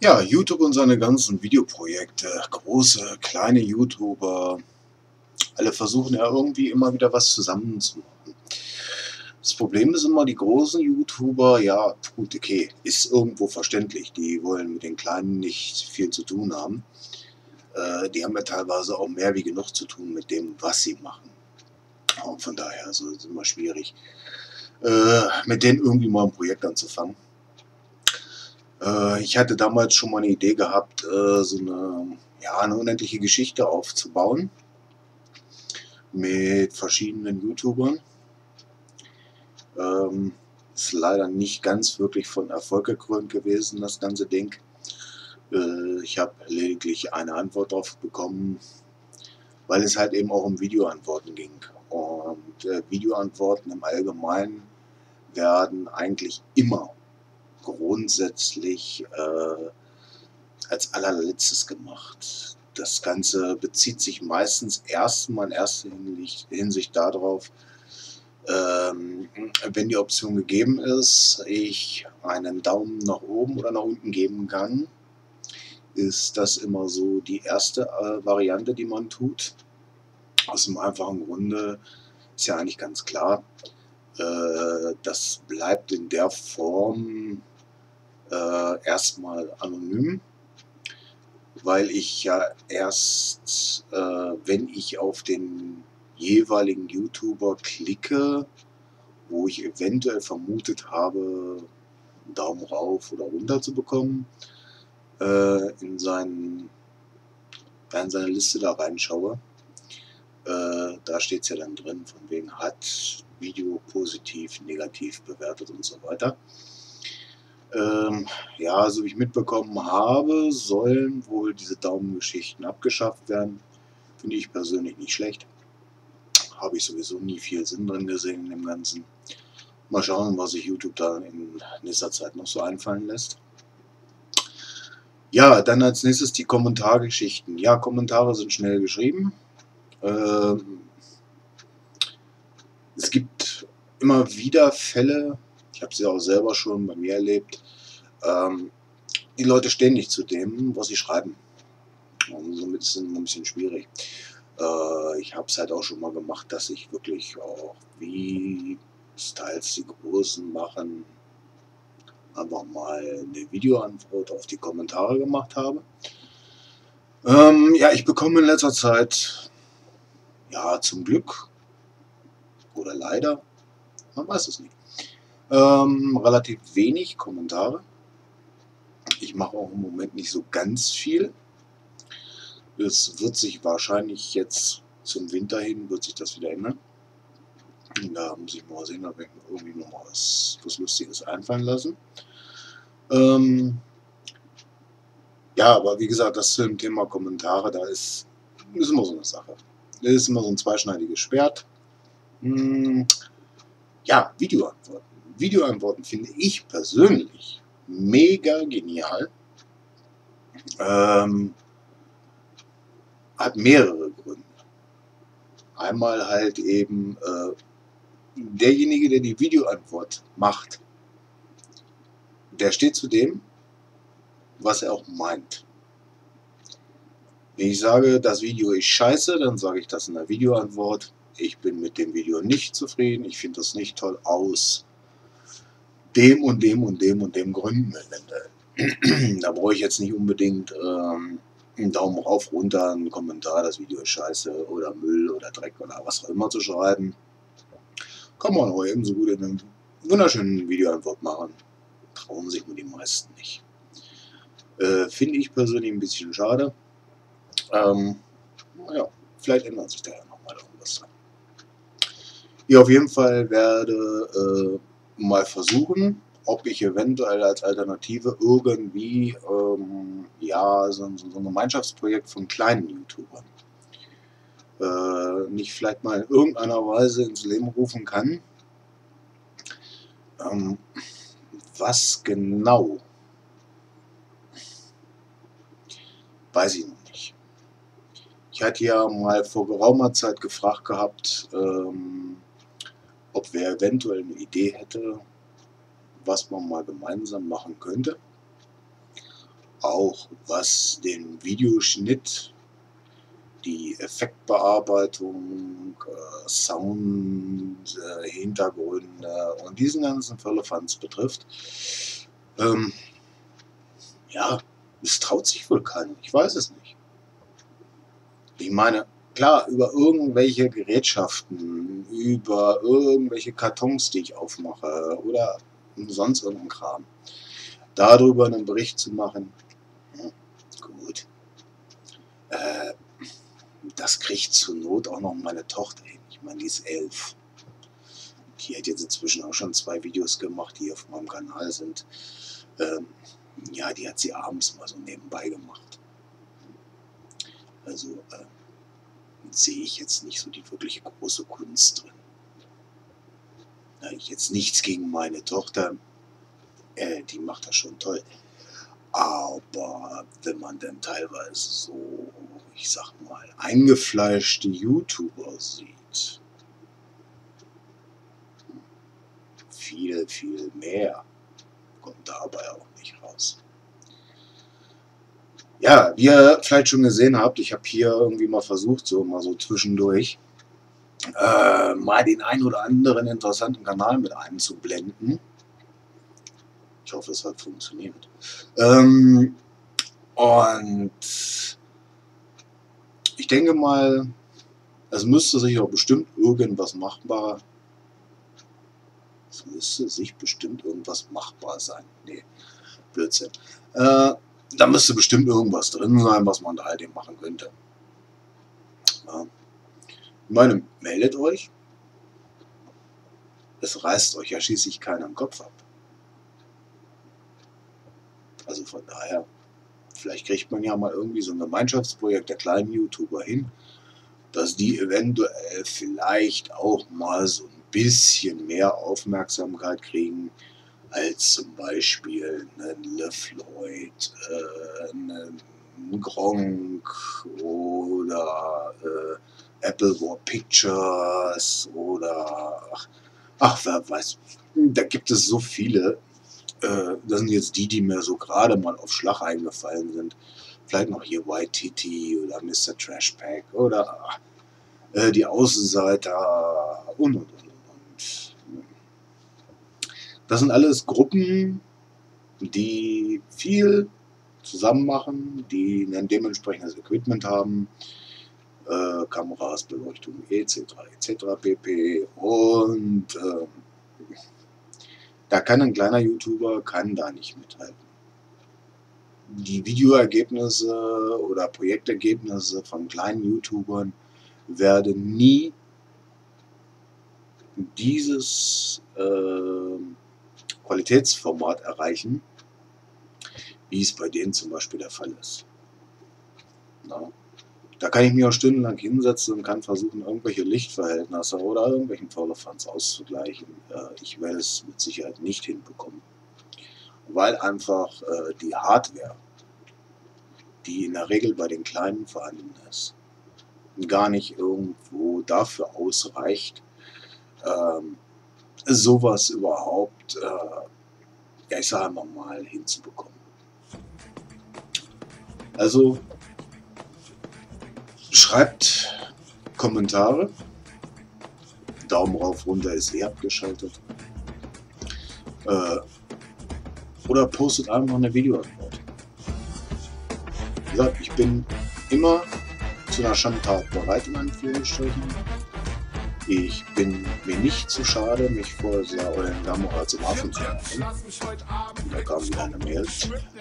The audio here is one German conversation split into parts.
Ja, YouTube und seine ganzen Videoprojekte, große, kleine YouTuber, alle versuchen ja irgendwie immer wieder was zusammenzumachen. Das Problem ist immer, die großen YouTuber, ja, gut, okay, ist irgendwo verständlich, die wollen mit den Kleinen nicht viel zu tun haben. Äh, die haben ja teilweise auch mehr wie genug zu tun mit dem, was sie machen. Und von daher also, ist es immer schwierig, äh, mit denen irgendwie mal ein Projekt anzufangen. Äh, ich hatte damals schon mal eine Idee gehabt, äh, so eine, ja, eine unendliche Geschichte aufzubauen mit verschiedenen YouTubern. Ähm, ist leider nicht ganz wirklich von Erfolg gekrönt gewesen, das ganze Ding. Äh, ich habe lediglich eine Antwort darauf bekommen, weil es halt eben auch um Videoantworten ging. Und äh, Videoantworten im Allgemeinen werden eigentlich immer grundsätzlich äh, als allerletztes gemacht. Das Ganze bezieht sich meistens erstmal in erster Hinsicht darauf, ähm, wenn die Option gegeben ist, ich einen Daumen nach oben oder nach unten geben kann, ist das immer so die erste äh, Variante, die man tut. Aus dem einfachen Grunde ist ja eigentlich ganz klar, äh, das bleibt in der Form äh, erstmal anonym, weil ich ja erst, äh, wenn ich auf den jeweiligen YouTuber klicke, wo ich eventuell vermutet habe, einen Daumen rauf oder runter zu bekommen, äh, in, seinen, in seine Liste da reinschaue. Äh, da steht es ja dann drin, von wegen hat Video positiv, negativ bewertet und so weiter. Ähm, ja, so wie ich mitbekommen habe, sollen wohl diese Daumengeschichten abgeschafft werden. Finde ich persönlich nicht schlecht. Habe ich sowieso nie viel Sinn drin gesehen in dem Ganzen. Mal schauen, was sich YouTube da in nächster Zeit noch so einfallen lässt. Ja, dann als nächstes die Kommentargeschichten. Ja, Kommentare sind schnell geschrieben. Ähm, es gibt immer wieder Fälle, ich habe sie auch selber schon bei mir erlebt. Ähm, die Leute stehen nicht zu dem, was sie schreiben. Und somit ist es ein bisschen schwierig. Äh, ich habe es halt auch schon mal gemacht, dass ich wirklich auch, wie Styles die Großen machen, einfach mal eine Videoantwort auf die Kommentare gemacht habe. Ähm, ja, ich bekomme in letzter Zeit, ja, zum Glück oder leider, man weiß es nicht, ähm, relativ wenig Kommentare. Ich mache auch im Moment nicht so ganz viel. Es wird sich wahrscheinlich jetzt zum Winter hin, wird sich das wieder ändern. Da muss ich mal sehen, ob ich mir irgendwie noch mal was, was Lustiges einfallen lassen. Ähm, ja, aber wie gesagt, das zum Thema Kommentare, da ist, ist immer so eine Sache. Das ist immer so ein zweischneidiges Schwert. Hm, ja, Videoantworten. Videoantworten finde ich persönlich mega genial. Ähm, hat mehrere Gründe. Einmal halt eben äh, derjenige, der die Videoantwort macht, der steht zu dem, was er auch meint. Wenn ich sage, das Video ist scheiße, dann sage ich das in der Videoantwort. Ich bin mit dem Video nicht zufrieden, ich finde das nicht toll aus dem und dem und dem und dem Gründen eventuell. da brauche ich jetzt nicht unbedingt ähm, einen Daumen rauf, runter, einen Kommentar, das Video ist scheiße oder Müll oder Dreck oder was auch immer zu schreiben. Kann man auch ebenso gut in einem wunderschönen Videoantwort machen. Trauen sich nur die meisten nicht. Äh, Finde ich persönlich ein bisschen schade. Ähm, naja, vielleicht ändert sich da ja irgendwas. Ich auf jeden Fall werde äh, mal versuchen, ob ich eventuell als Alternative irgendwie ähm, ja, so, so, ein Gemeinschaftsprojekt von kleinen YouTubern äh, nicht vielleicht mal in irgendeiner Weise ins Leben rufen kann. Ähm, was genau? Weiß ich noch nicht. Ich hatte ja mal vor geraumer Zeit gefragt gehabt, ähm, ob wer eventuell eine Idee hätte, was man mal gemeinsam machen könnte. auch was den Videoschnitt, die Effektbearbeitung, äh, Sound, äh, Hintergründe und diesen ganzen Firlefanz betrifft. Ähm, ja, es traut sich wohl keiner, ich weiß es nicht. Ich meine, klar, über irgendwelche Gerätschaften, über irgendwelche Kartons, die ich aufmache oder sonst irgendein Kram. Darüber einen Bericht zu machen, hm, gut. Äh, das kriegt zur Not auch noch meine Tochter hin. Ich meine, die ist elf. Die hat jetzt inzwischen auch schon zwei Videos gemacht, die auf meinem Kanal sind. Ähm, ja, die hat sie abends mal so nebenbei gemacht. Also äh, sehe ich jetzt nicht so die wirkliche große Kunst drin. Da ich jetzt nichts gegen meine Tochter, äh, die macht das schon toll. Aber wenn man dann teilweise so, ich sag mal, eingefleischte YouTuber sieht, viel, viel mehr kommt dabei auch nicht raus. Ja, wie ihr vielleicht schon gesehen habt, ich habe hier irgendwie mal versucht, so mal so zwischendurch, äh, mal den ein oder anderen interessanten Kanal mit einzublenden. Ich hoffe, es hat funktioniert. Ähm, und ich denke mal, es müsste sich auch bestimmt irgendwas machbar. Es müsste sich bestimmt irgendwas machbar sein. Nee, Blödsinn. Äh, da müsste bestimmt irgendwas drin sein, was man da halt eben machen könnte. Ja. Ich meine, meldet euch. Es reißt euch ja schließlich keiner am Kopf ab. Also von daher, vielleicht kriegt man ja mal irgendwie so ein Gemeinschaftsprojekt der kleinen YouTuber hin, dass die eventuell vielleicht auch mal so ein bisschen mehr Aufmerksamkeit kriegen, als zum Beispiel einen LeFloid, äh, einen Gronk oder äh, Apple War Pictures oder ach, wer weiß, da gibt es so viele. Äh, das sind jetzt die, die mir so gerade mal auf Schlag eingefallen sind. Vielleicht noch hier Titty oder Mr. Trashpack oder äh, die Außenseiter und und und. Das sind alles Gruppen, die viel zusammen machen, die ein dementsprechendes Equipment haben, äh, Kameras, Beleuchtung etc. etc. pp. Und äh, da kann ein kleiner YouTuber kann da nicht mithalten. Die Videoergebnisse oder Projektergebnisse von kleinen YouTubern werden nie dieses äh, Qualitätsformat erreichen, wie es bei denen zum Beispiel der Fall ist. Na, da kann ich mich auch stundenlang hinsetzen und kann versuchen, irgendwelche Lichtverhältnisse oder irgendwelchen Firlefanz auszugleichen. Äh, ich werde es mit Sicherheit nicht hinbekommen, weil einfach äh, die Hardware, die in der Regel bei den Kleinen vorhanden ist, gar nicht irgendwo dafür ausreicht, ähm, sowas überhaupt, äh, ja, ich sage mal, hinzubekommen. Also schreibt Kommentare. Daumen rauf, runter ist eh abgeschaltet. Äh, oder postet einfach eine Videoantwort. Wie gesagt, ich bin immer zu einer Schandtat bereit, in Anführungsstrichen. Ich bin mir nicht zu schade, mich vor sehr euren Gamora zum Affen zu machen. Da kam wieder eine Mail.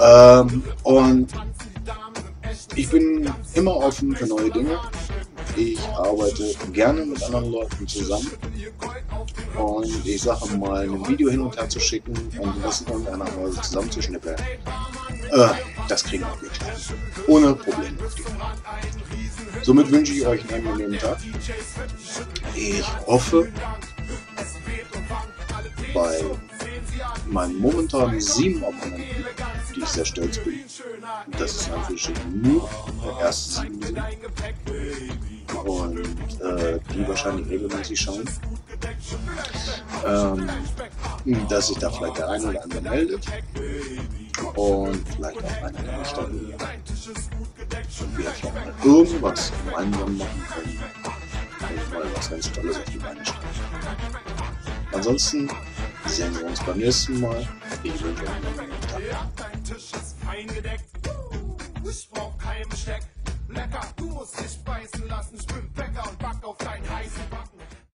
Ähm, und ich bin immer offen für neue Dinge. Ich arbeite gerne mit anderen Leuten zusammen. Und ich sage mal, ein Video hin und her zu schicken und das in irgendeiner Weise zusammenzuschnippeln, äh, das kriegen wir wirklich. Ohne Probleme. Somit wünsche ich euch einen angenehmen Tag. Ich hoffe, bei meinen momentanen sieben Abonnenten, die ich sehr stolz bin, das ist natürlich nur der erste sieben sind und äh, die wahrscheinlich regelmäßig schauen, ähm, dass sich da vielleicht der eine oder andere meldet und vielleicht auch einer der Stabil. Und wir vielleicht mal irgendwas gemeinsam machen können und mal was ganz Tolles auf die Beine stellen. Ansonsten sehen wir uns beim nächsten Mal. Ich wünsche euch einen guten Tag. Ich brauch keinen Besteck. Lecker, du musst dich beißen lassen. Ich bin Bäcker und back auf deinen heißen Back.